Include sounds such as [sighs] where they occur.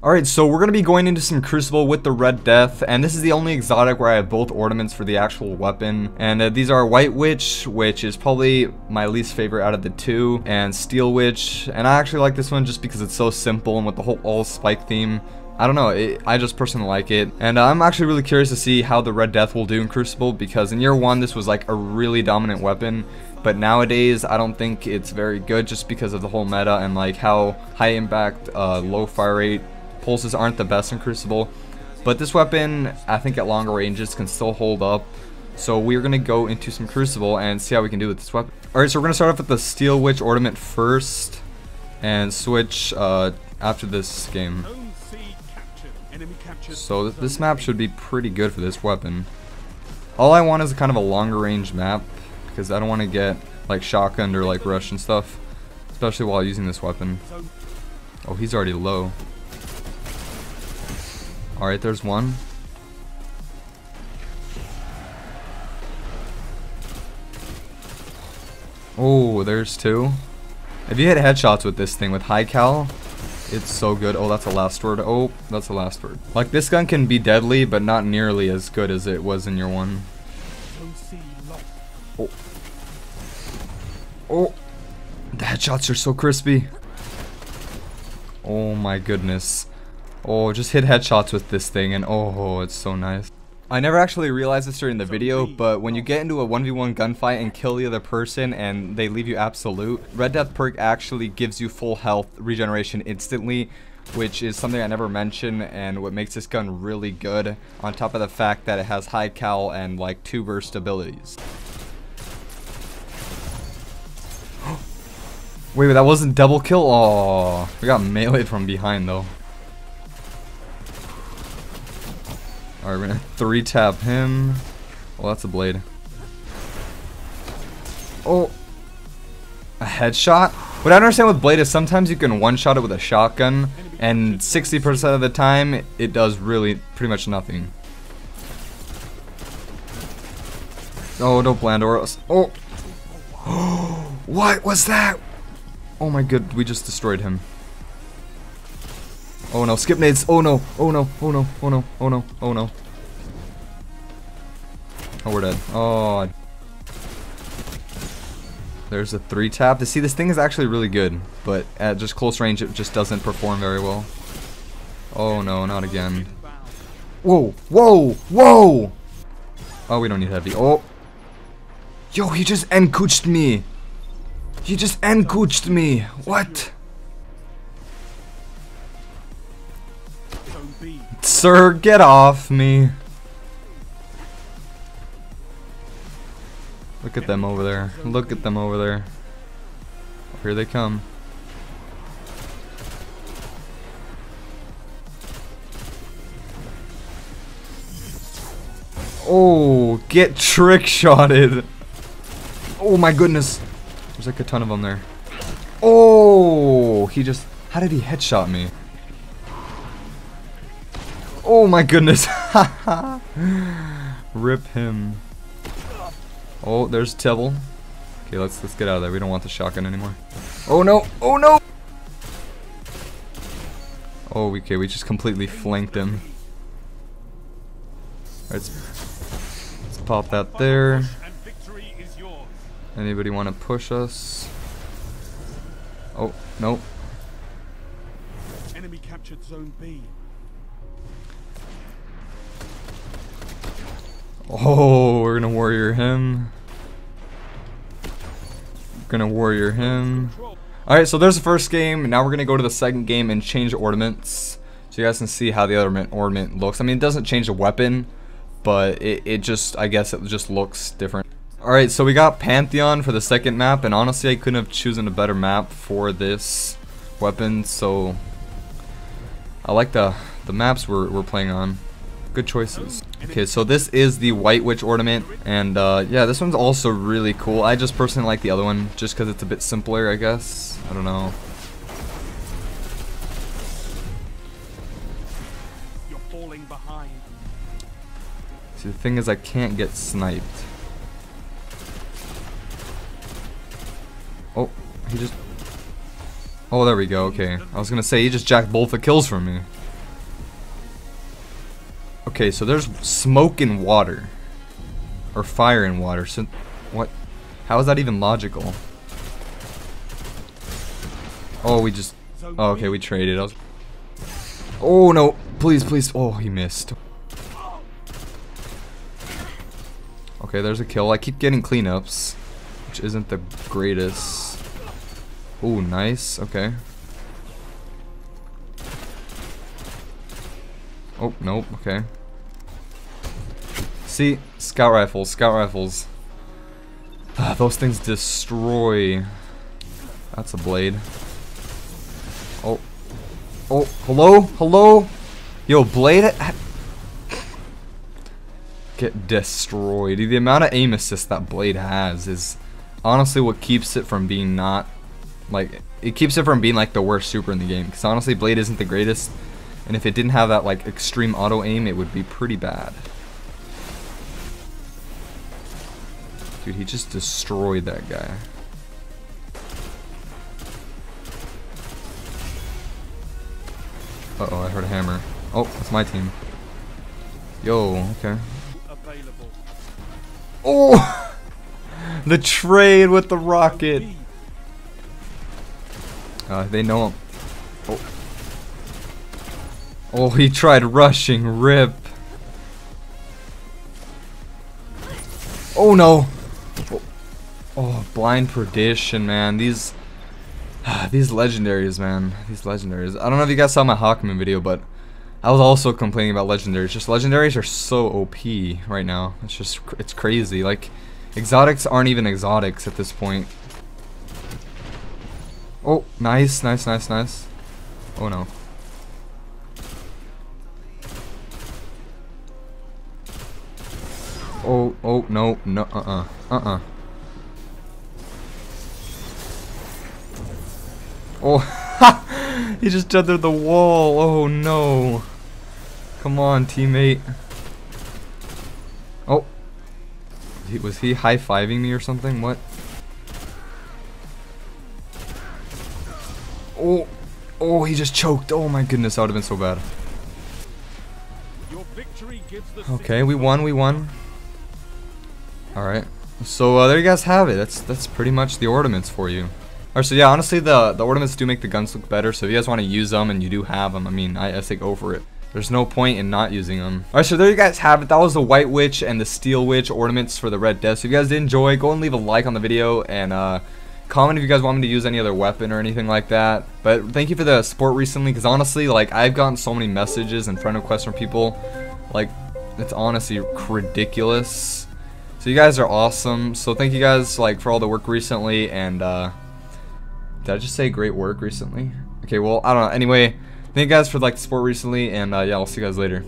Alright, so we're going to be going into some Crucible with the Red Death, and this is the only exotic where I have both ornaments for the actual weapon. And uh, these are White Witch, which is probably my least favorite out of the two, and Steel Witch. And I actually like this one just because it's so simple and with the whole all spike theme. I don't know, it, I just personally like it. And uh, I'm actually really curious to see how the Red Death will do in Crucible, because in year one this was like a really dominant weapon. But nowadays, I don't think it's very good just because of the whole meta and like how high impact, uh, low fire rate pulses aren't the best in Crucible. But this weapon, I think at longer ranges, can still hold up. So we're going to go into some Crucible and see how we can do with this weapon. Alright, so we're going to start off with the Steel Witch Ornament first. And switch uh, after this game. So th this map should be pretty good for this weapon. All I want is kind of a longer range map. Because I don't want to get like shotgun or like rush and stuff. Especially while using this weapon. Oh, he's already low. Alright, there's one. Oh, there's two. If you hit headshots with this thing with high cal, it's so good. Oh, that's the last word. Oh, that's the last word. Like, this gun can be deadly, but not nearly as good as it was in your one. Oh. Oh. The headshots are so crispy. Oh my goodness. Oh, just hit headshots with this thing and oh, it's so nice. I never actually realized this during the video, but when you get into a 1v1 gunfight and kill the other person and they leave you absolute, Red Death perk actually gives you full health regeneration instantly, which is something I never mentioned and what makes this gun really good, on top of the fact that it has high cal and like two burst abilities. [gasps] wait, wait, that wasn't double kill? Oh, we got meleeed from behind though. Alright, we're gonna three tap him. Well, that's a blade. Oh. A headshot? What I understand with blade is sometimes you can one-shot it with a shotgun, and 60% of the time, it does really pretty much nothing. Oh, don't Blandor us. Oh! [gasps] what was that? Oh my god, we just destroyed him. Oh no, skip nades. Oh no, oh no, oh no, oh no, oh no, oh no. Oh, we're dead. Oh. There's a three tap. To see, this thing is actually really good, but at just close range, it just doesn't perform very well. Oh no, not again. Whoa, whoa, whoa! Oh, we don't need heavy. Oh. Yo, he just encooched me. He just encooched me. What? Sir, get off me. Look at them over there. Look at them over there. Oh, here they come. Oh, get trick shotted. Oh my goodness. There's like a ton of them there. Oh, he just, how did he headshot me? Oh my goodness. [laughs] Rip him. Oh, there's Tibble. Okay, let's let's get out of there. We don't want the shotgun anymore. Oh no! Oh no! Oh, okay, we just completely flanked him. Let's, let's pop that there. Anybody want to push us? Oh, no. Enemy captured zone B. Oh, we're gonna warrior him. Gonna warrior him. Alright, so there's the first game. Now we're gonna go to the second game and change ornaments. So you guys can see how the other ornament looks. I mean, it doesn't change the weapon, but it, it just, I guess it just looks different. Alright, so we got Pantheon for the second map, and honestly I couldn't have chosen a better map for this weapon, so I like the, the maps we're, we're playing on. Good choices. Okay, so this is the White Witch ornament, and uh, yeah, this one's also really cool. I just personally like the other one, just because it's a bit simpler, I guess. I don't know. You're falling behind. See, the thing is, I can't get sniped. Oh, he just... Oh, there we go, okay. I was gonna say, he just jacked both the kills from me. Okay, so there's smoke and water. Or fire and water. So, what? How is that even logical? Oh, we just... Oh, okay, we traded. Was, oh, no. Please, please. Oh, he missed. Okay, there's a kill. I keep getting cleanups, which isn't the greatest. Oh, nice. Okay. Oh, nope. Okay. See? Scout rifles. Scout rifles. Ah, those things destroy. That's a blade. Oh. Oh, hello? Hello? Yo, blade get destroyed. The amount of aim assist that blade has is honestly what keeps it from being not like it keeps it from being like the worst super in the game. Because honestly, blade isn't the greatest, and if it didn't have that like extreme auto aim, it would be pretty bad. Dude, he just destroyed that guy. Uh oh, I heard a hammer. Oh, it's my team. Yo, okay. Oh! [laughs] the trade with the rocket. Uh, they know him. Oh. He tried rushing. Rip. Oh no. Oh blind perdition, man. These [sighs] these legendaries, man. These legendaries. I don't know if you guys saw my Hawkmoon video, but I was also complaining about legendaries. Just legendaries are so OP right now. It's just it's crazy. Like exotics aren't even exotics at this point. Oh, nice, nice, nice, nice. Oh no. Oh, oh, no, no, uh-uh, uh-uh. Oh, [laughs] he just tethered the wall. Oh no. Come on, teammate. Oh. He, Was he high-fiving me or something? What? Oh. Oh, he just choked. Oh my goodness, that would have been so bad. Okay, we won, we won. Alright. So uh, there you guys have it. That's that's pretty much the ornaments for you. Alright, so yeah, honestly, the, the ornaments do make the guns look better, so if you guys want to use them and you do have them, I mean, I, I say go for it. There's no point in not using them. Alright, so there you guys have it. That was the White Witch and the Steel Witch ornaments for the Red Death. So if you guys did enjoy, go and leave a like on the video and uh, comment if you guys want me to use any other weapon or anything like that. But thank you for the support recently, because honestly, like, I've gotten so many messages and friend requests from people. Like, it's honestly ridiculous. So you guys are awesome. So thank you guys, like, for all the work recently and, uh... Did I just say great work recently? Okay, well, I don't know. Anyway, thank you guys for like the support recently, and uh, yeah, I'll see you guys later.